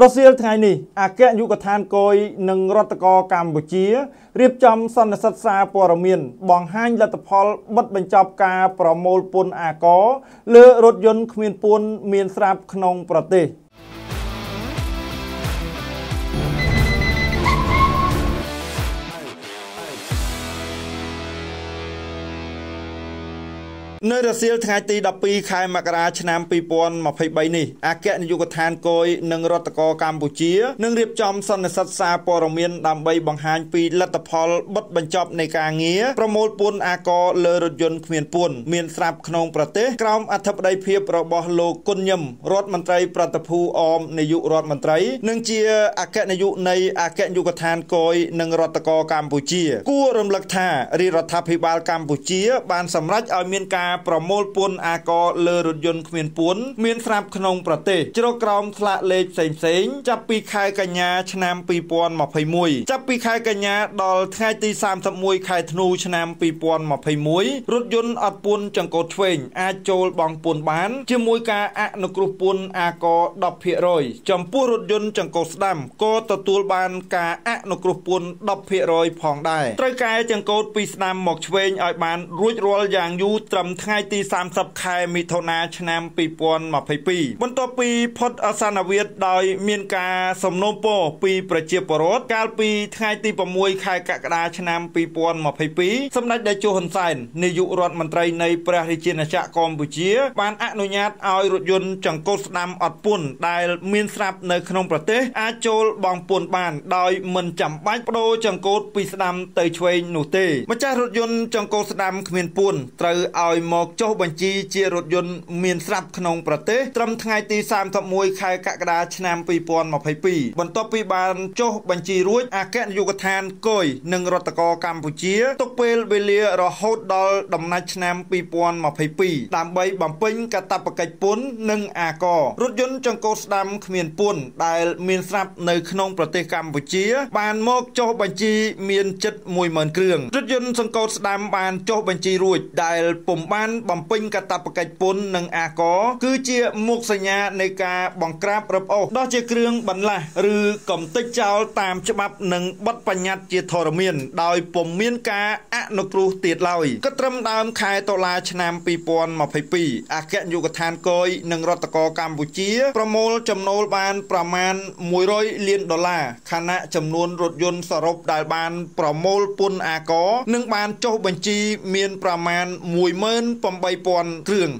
រសៀលថ្ងៃនេះអគ្គនាយកដ្ឋានគយនិងរដ្ឋកោកម្ពុជារៀបចំសន្និសីទសារព័ត៌មាន បង្ហាញលទ្ធផលបិទបញ្ចប់ការប្រមូលពន្ធអាករលើរថយន្តគ្មានពន្ធមានស្រាប់ក្នុងប្រទេស។ នៅរសៀលថ្ងៃទី12ខែមករាឆ្នាំ2023នេះអគ្គនាយកដ្ឋានគយនិងរដ្ឋកោកម្ពុជានឹងរៀបចំសន្និសីទសារព័ត៌មានដើម្បីបង្ហាញពីលទ្ធផលបិទបញ្ចប់នៃការងារប្រមូលពន្ធអាករលើរថយន្តគ្មានពន្ធមានស្រាប់ក្នុងប្រទេសក្រោមអធិបតីភាពរបស់លោកគុណញឹមរដ្ឋមន្ត្រីប្រតិភូអមនាយករដ្ឋមន្ត្រី និងជាអគ្គនាយកនៃអគ្គនាយកដ្ឋានគយនិងរដ្ឋកោកម្ពុជា គួររំលឹកថារាជរដ្ឋាភិបាលកម្ពុជា បានសម្រេចឲ្យមានការប្រមូលពន្ធអាករលើរថយន្តគ្មានពន្ធមានស្រាប់ក្នុងប្រទេសជ្រកក្រោមស្លាកលេខផ្សេងផ្សេងចាប់ពីខែកញ្ញាឆ្នាំ2021ចាប់ពីខែកញ្ញាដល់ថ្ងៃទី31ខែធ្នូឆ្នាំ2021រថយន្តអត់ពន្ធចង្កូតឆ្វេងអាចចូលបង់ពន្ធបាន ជាមួយការអនុគ្រោះពន្ធអាករ10%ចំពោះរថយន្តចង្កូតស្ដាំក៏ទទួលបានការអនុគ្រោះពន្ធ10%ផងដែរត្រូវកែចង្កូតពីស្ដាំមកឆ្វេងឲ្យបានរួចរាល់យ៉ាងយូរត្រឹមថ្ងៃទី30ខែមិថុនាឆ្នាំ2022បន្ទាប់ពីផុតអសន្នវិទ្យដោយមានការសំណូមពរពីប្រជាពលរដ្ឋកាលពីថ្ងៃទី6ខែកក្កដាឆ្នាំ2022សម្ដេចតេជោហ៊ុនសែននាយករដ្ឋមន្ត្រីនៃព្រះរាជាណាចក្រកម្ពុជាបានអនុញ្ញាតឲ្យរថយន្តចង្កូតស្ដាំអត់ពន្ធដែលមានស្រាប់នៅក្នុងប្រទេសអាចចូលបង់ពន្ធបានដោយមិនចាំបាច់បដូរចង្កូតពីស្ដាំទៅឆ្វេងនោះទេម្ចាស់រថយន្តចង្កូតស្ដាំគ្មានពន្ធត្រូវឲ្យមកចុះបញ្ជីជារថយន្តមានស្រាប់ក្នុងប្រទេសត្រឹមថ្ងៃទី31ខែកក្កដាឆ្នាំ2022បន្ទាប់ពីបានចុះបញ្ជីរួចអគ្គនាយកដ្ឋានគយនិងរដ្ឋកោកម្ពុជាទុកពេលវេលារហូតដល់ដំណាច់ឆ្នាំ2022ដើម្បីបំពេញកាតព្វកិច្ចពន្ធនិងអាកររថយន្តចង្កូតស្ដាំគ្មានពន្ធដែលមានស្រាប់នៅក្នុងប្រទេសកម្ពុជា បានមកចុះបញ្ជីមានជិត10000គ្រឿងរថយន្តសង្កូតស្ដាំបានចុះបញ្ជីរួចដែលពុំបានបំពេញកាតព្វកិច្ចពន្ធនិងអាករគឺជាមុខសញ្ញានៃការបង្ក្រាបរឹបអូសដោះជាគ្រឿងបន្លាស់ឬកំទេចចោលតាមច្បាប់និងបទបញ្ញត្តិជាធរមានដោយពុំមានការអនុគ្រោះទៀតឡើយក៏ត្រឹមដើមខែតុលាឆ្នាំ2022អគ្គនាយកដ្ឋានគយនិងរដ្ឋកោកម្ពុជាប្រមូលចំណូលបានប្រមាណ100លានដុល្លារខណៈចំនួនរថយន្តសរុបដែលបានប្រមូលពន្ធអាករនិងបានចុះបញ្ជីមានប្រមាណ18000គ្រឿង